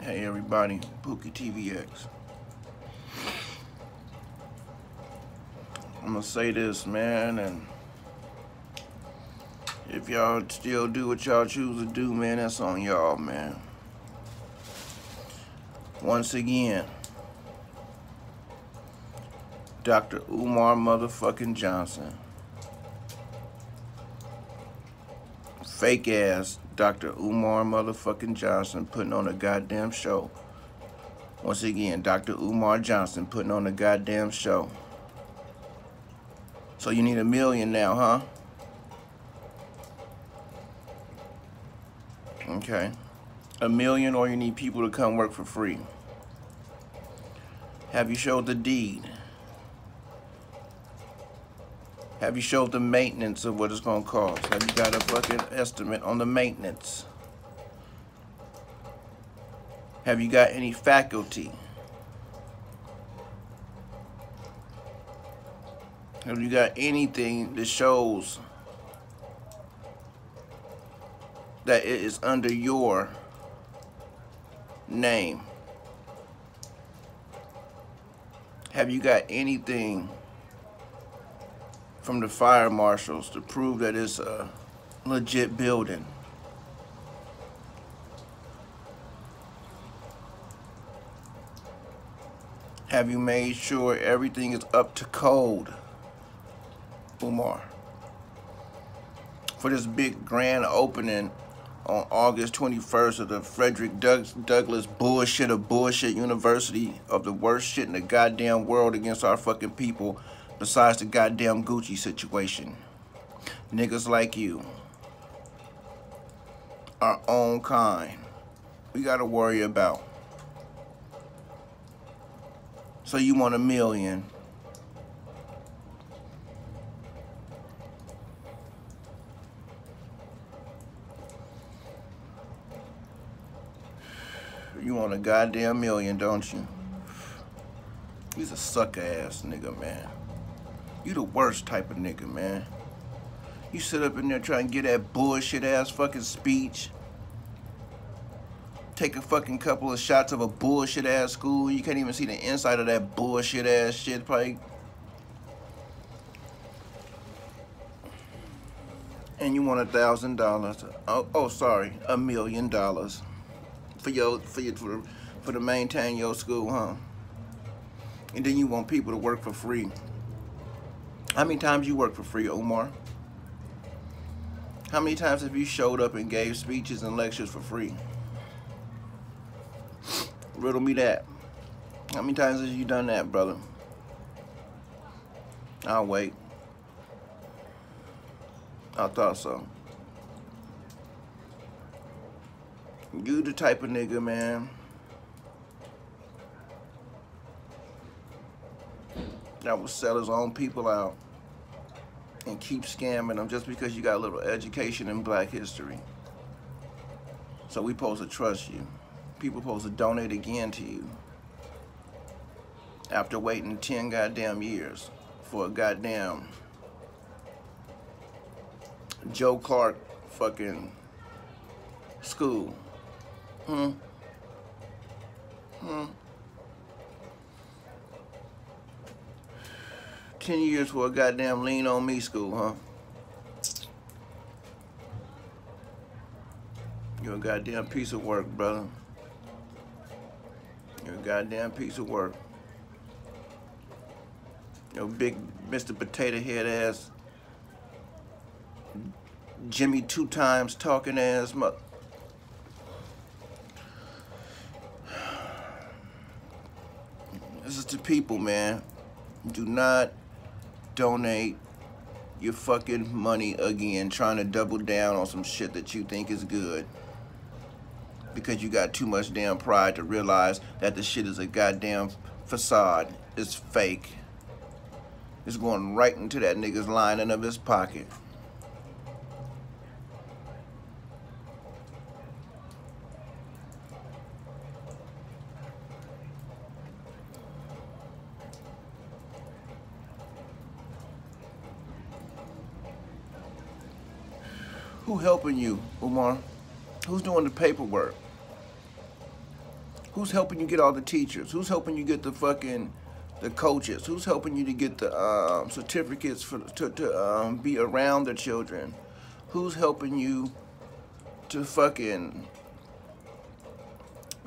Hey everybody, Pookie TVX. I'm gonna say this, man, and if y'all still do what y'all choose to do, man, that's on y'all, man. Once again, Dr. Umar motherfucking Johnson. Fake ass Dr. Umar motherfucking Johnson putting on a goddamn show. Once again, Dr. Umar Johnson putting on a goddamn show. So you need a million now, huh? Okay. A million or you need people to come work for free. Have you showed the deed? Have you showed the maintenance of what it's gonna cost? Have you got a fucking estimate on the maintenance? Have you got any faculty? Have you got anything that shows that it is under your name? Have you got anything from the fire marshals to prove that it's a legit building? Have you made sure everything is up to code, Umar? For this big grand opening on August 21st of the Frederick Douglass bullshit of bullshit university of the worst shit in the goddamn world against our fucking people besides the goddamn Gucci situation. Niggas like you. Our own kind. We gotta worry about. So you want a million. You want a goddamn million, don't you? He's a sucker ass nigga, man. You the worst type of nigga, man. You sit up in there trying to get that bullshit ass fucking speech. Take a fucking couple of shots of a bullshit ass school. You can't even see the inside of that bullshit ass shit. Probably. And you want a thousand dollars. Oh, oh, sorry, a million dollars for your for your for, for to maintain your school, huh? And then you want people to work for free. How many times you work for free, Omar? How many times have you showed up and gave speeches and lectures for free? Riddle me that. How many times have you done that, brother? I'll wait. I thought so. You the type of nigga, man. That will sell his own people out and keep scamming them just because you got a little education in black history. So we supposed to trust you. People supposed to donate again to you. After waiting 10 goddamn years for a goddamn Joe Clark fucking school. Hmm. Hmm. 10 years for a goddamn lean on me school, huh? You're a goddamn piece of work, brother. You're a goddamn piece of work. Your big Mr. Potato Head ass, Jimmy two times talking ass mother. This is to people, man. Do not donate your fucking money again trying to double down on some shit that you think is good because you got too much damn pride to realize that the shit is a goddamn facade. It's fake. It's going right into that nigga's lining of his pocket. Who helping you, Umar? Who's doing the paperwork? Who's helping you get all the teachers? Who's helping you get the fucking the coaches? Who's helping you to get the um, certificates for to, to um, be around the children? Who's helping you to fucking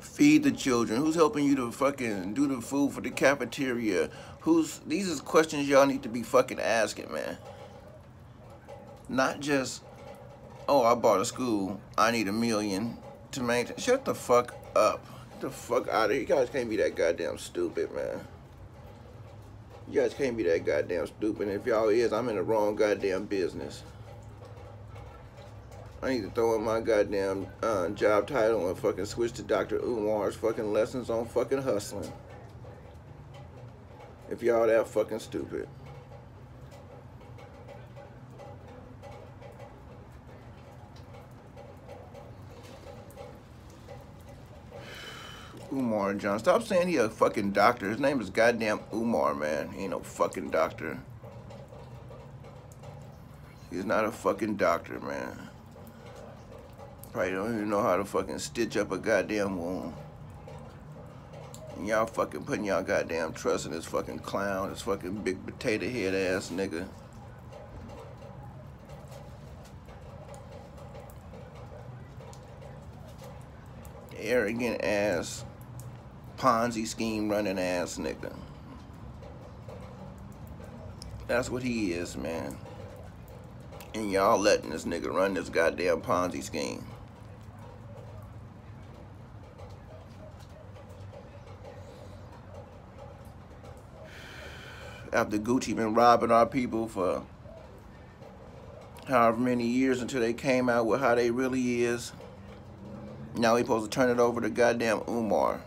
feed the children? Who's helping you to fucking do the food for the cafeteria? Who's these is questions y'all need to be fucking asking, man. Not just, oh, I bought a school. I need a million to maintain. Shut the fuck up. Get the fuck out of here. You guys can't be that goddamn stupid, man. You guys can't be that goddamn stupid. And if y'all is, I'm in the wrong goddamn business. I need to throw in my goddamn uh, job title and fucking switch to Dr. Umar's fucking lessons on fucking hustling. If y'all that fucking stupid. Umar John. Stop saying he a fucking doctor. His name is goddamn Umar, man. He ain't no fucking doctor. He's not a fucking doctor, man. Probably don't even know how to fucking stitch up a goddamn wound. And y'all fucking putting y'all goddamn trust in this fucking clown, this fucking big potato head ass nigga. Arrogant ass, Ponzi scheme running ass nigga. That's what he is, man. And y'all letting this nigga run this goddamn Ponzi scheme. after Gucci been robbing our people for however many years until they came out with how they really is. Now we supposed to turn it over to goddamn Umar.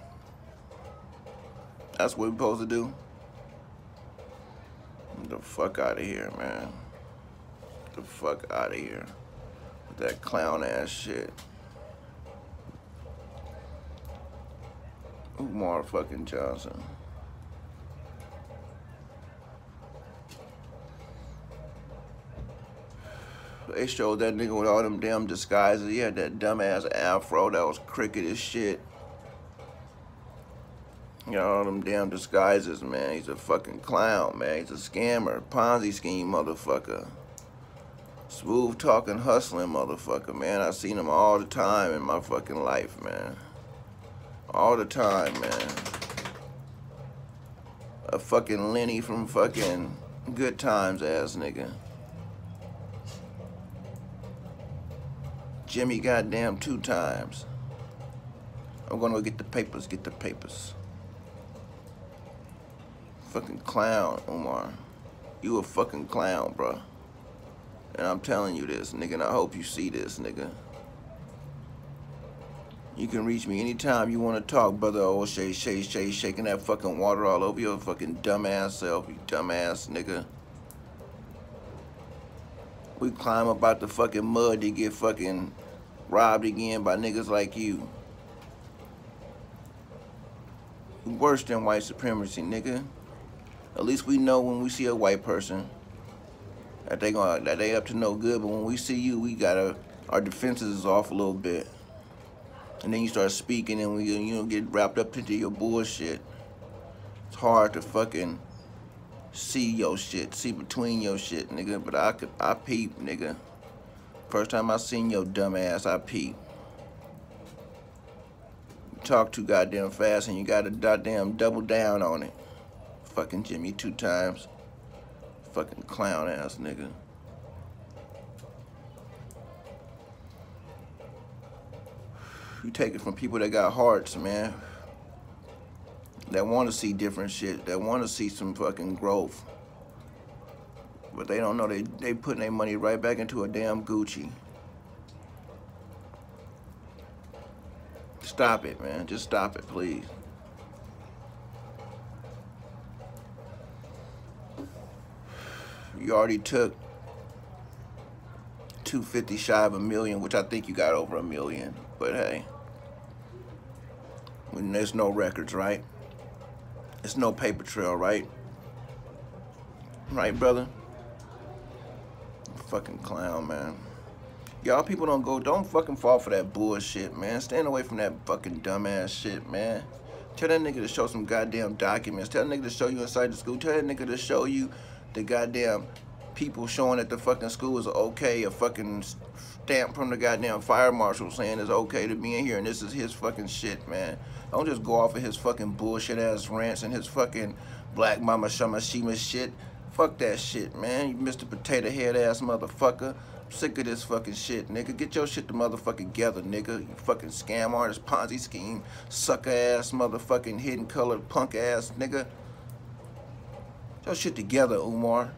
That's what we're supposed to do. Get the fuck out of here, man. Get the fuck out of here. With that clown ass shit. Umar fucking Johnson. They showed that nigga with all them damn disguises. He had that dumbass afro that was crooked as shit. You know, all them damn disguises, man. He's a fucking clown, man. He's a scammer, Ponzi scheme motherfucker. Smooth talking, hustling motherfucker, man. I've seen him all the time in my fucking life, man. All the time, man. A fucking Lenny from fucking Good Times ass nigga. Jimmy goddamn two times. I'm gonna go get the papers, get the papers. Fucking clown, Omar. You a fucking clown, bro. And I'm telling you this, nigga, and I hope you see this, nigga. You can reach me anytime you want to talk, brother O'Shea, Shay, Shay, shaking that fucking water all over your fucking dumbass self, you dumbass nigga. We climb up out the fucking mud to get fucking robbed again by niggas like you. Worse than white supremacy, nigga. At least we know when we see a white person that they gonna that they up to no good. But when we see you, we gotta our defenses is off a little bit. And then you start speaking, and we you know get wrapped up into your bullshit. It's hard to fucking see your shit, see between your shit, nigga. But I could I peep, nigga. First time I seen your dumb ass, I peep. Talk too goddamn fast and you gotta goddamn double down on it. Fucking Jimmy two times. Fucking clown ass nigga. You take it from people that got hearts, man. That want to see different shit. That want to see some fucking growth. But they don't know they they putting their money right back into a damn Gucci. Stop it, man. Just stop it, please. You already took 250 shy of a million, which I think you got over a million. But hey, when there's no records, right? It's no paper trail, right? Right, brother? fucking clown, man. Y'all people don't go, don't fucking fall for that bullshit, man. Stand away from that fucking dumbass shit, man. Tell that nigga to show some goddamn documents. Tell that nigga to show you inside the school. Tell that nigga to show you the goddamn people showing that the fucking school is okay. A fucking stamp from the goddamn fire marshal saying it's okay to be in here and this is his fucking shit, man. Don't just go off of his fucking bullshit ass rants and his fucking black mama shama shima shit. Fuck that shit, man. You Mr. Potato Head ass motherfucker. I'm sick of this fucking shit, nigga. Get your shit the motherfucking together, nigga. You fucking scam artist, Ponzi scheme, sucker ass, motherfucking hidden colored punk ass, nigga. Your shit together, Umar.